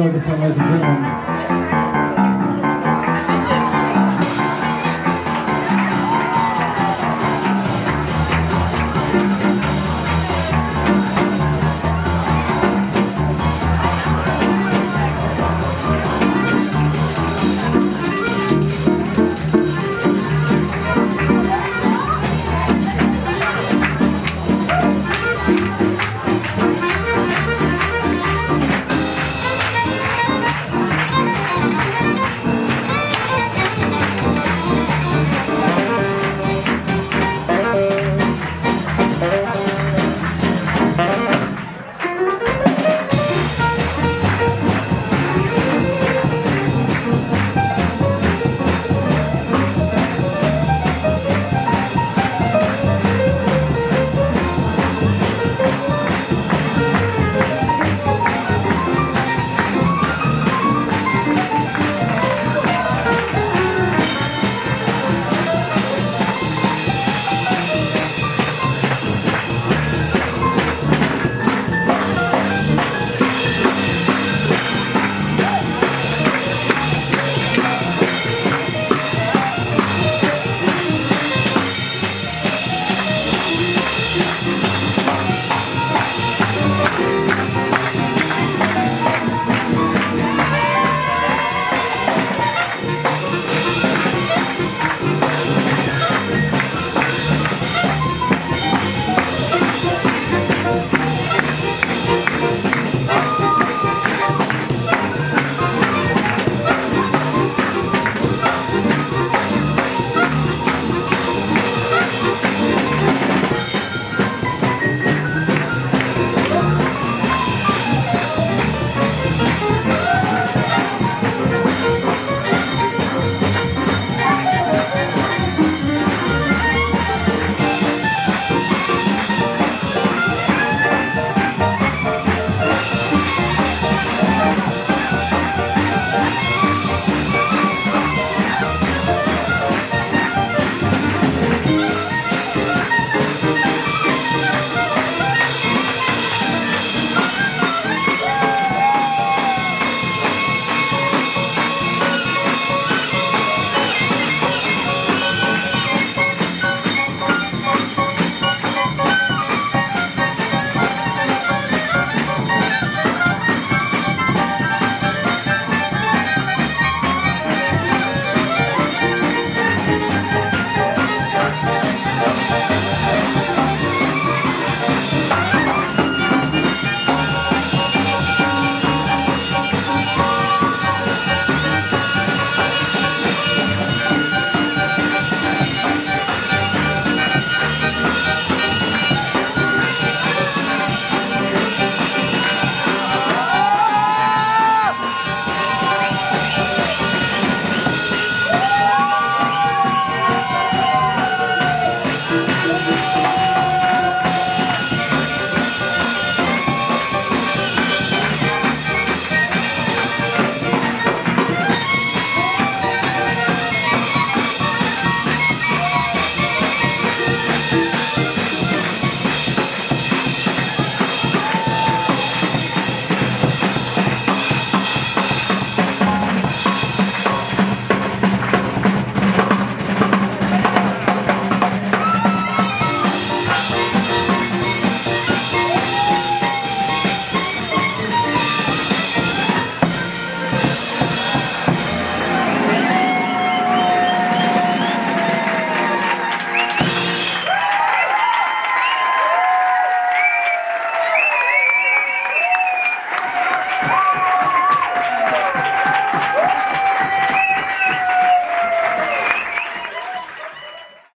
Ladies and gentlemen.